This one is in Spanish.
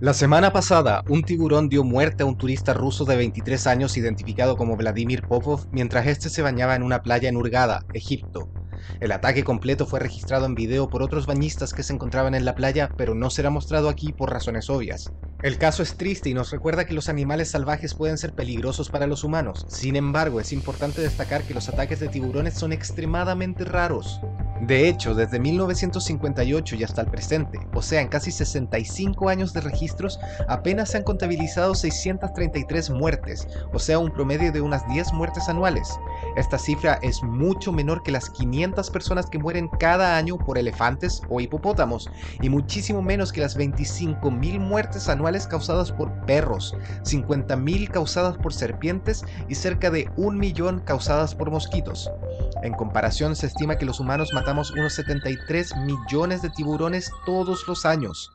La semana pasada, un tiburón dio muerte a un turista ruso de 23 años identificado como Vladimir Popov mientras este se bañaba en una playa en Hurghada, Egipto. El ataque completo fue registrado en video por otros bañistas que se encontraban en la playa, pero no será mostrado aquí por razones obvias. El caso es triste y nos recuerda que los animales salvajes pueden ser peligrosos para los humanos. Sin embargo, es importante destacar que los ataques de tiburones son extremadamente raros. De hecho, desde 1958 y hasta el presente, o sea, en casi 65 años de registros, apenas se han contabilizado 633 muertes, o sea, un promedio de unas 10 muertes anuales. Esta cifra es mucho menor que las 500 personas que mueren cada año por elefantes o hipopótamos, y muchísimo menos que las 25.000 muertes anuales causadas por perros, 50.000 causadas por serpientes y cerca de un millón causadas por mosquitos. En comparación, se estima que los humanos matamos unos 73 millones de tiburones todos los años.